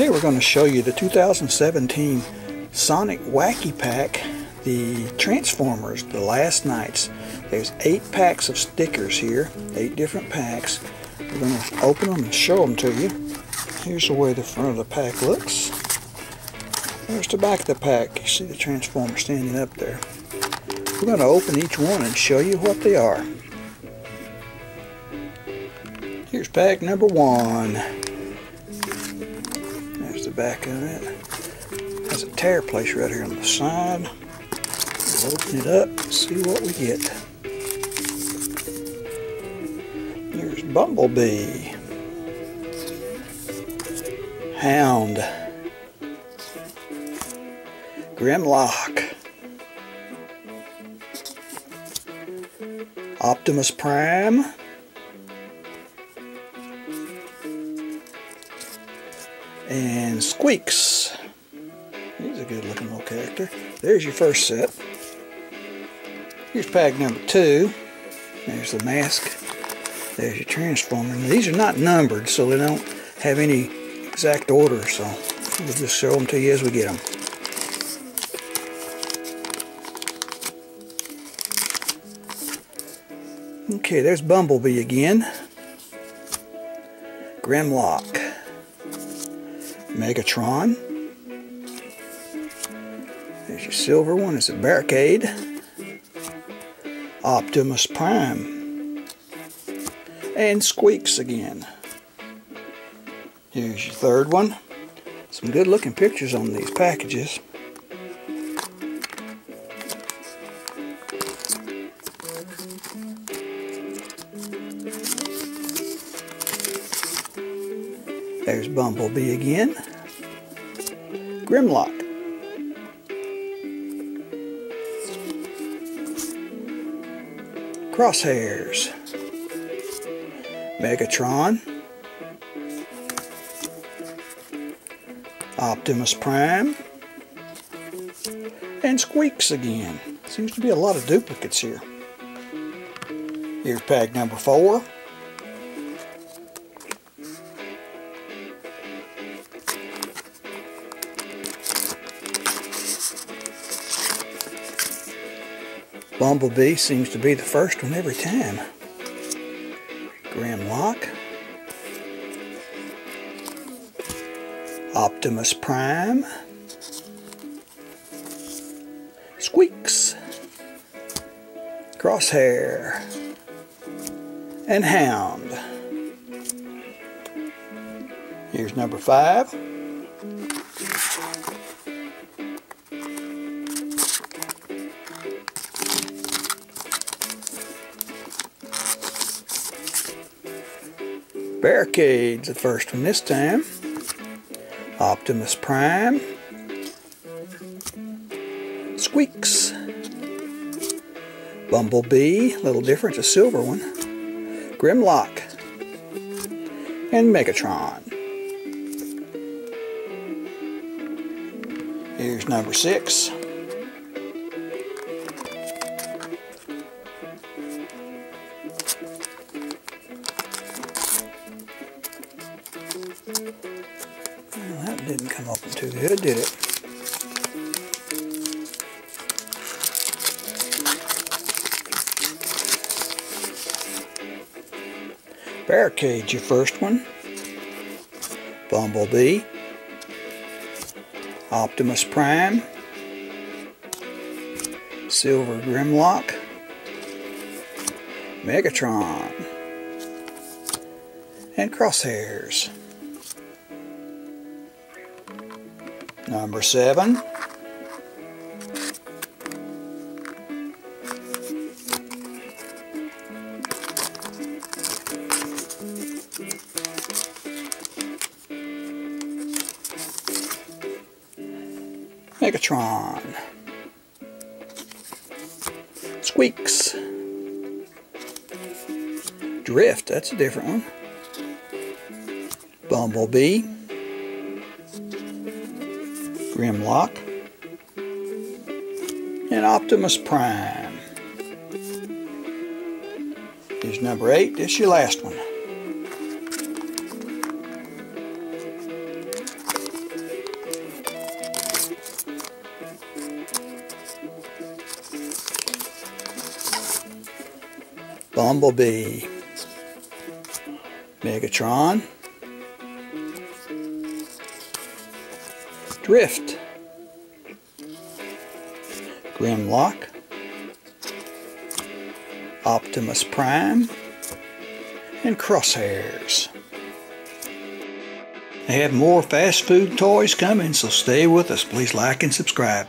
Today we're going to show you the 2017 Sonic Wacky Pack, the Transformers, the Last Knights. There's eight packs of stickers here, eight different packs. We're going to open them and show them to you. Here's the way the front of the pack looks. There's the back of the pack. You see the Transformer standing up there. We're going to open each one and show you what they are. Here's pack number one back of it. Has a tear place right here on the side. We'll open it up and see what we get. There's Bumblebee. Hound. Grimlock. Optimus Prime. And Sqweeks. He's a good looking little character. There's your first set. Here's pack number two. There's the mask. There's your transformer. Now, these are not numbered, so they don't have any exact order, so we'll just show them to you as we get them. Okay, there's Bumblebee again. Grimlock. Megatron. There's your silver one. It's a Barricade. Optimus Prime. And Sqweeks again. Here's your third one. Some good looking pictures on these packages. There's Bumblebee again. Grimlock. Crosshairs. Megatron. Optimus Prime. And Sqweeks again. Seems to be a lot of duplicates here. Here's pack number four. Bumblebee seems to be the first one every time. Grimlock. Optimus Prime. Sqweeks. Crosshair. And Hound. Here's number five. Barricades, the first one this time. Optimus Prime. Sqweeks. Bumblebee, a little different, a silver one. Grimlock. And Megatron. Here's number six. Didn't come open too good, did it? Barricade, your first one. Bumblebee. Optimus Prime. Silver Grimlock. Megatron. And Crosshairs. Number seven. Megatron. Sqweeks. Drift, that's a different one. Bumblebee. Grimlock, and Optimus Prime. Here's number eight. This your last one. Bumblebee, Megatron, Drift, Grimlock, Optimus Prime, and Crosshairs. They have more fast food toys coming, so stay with us. Please like and subscribe.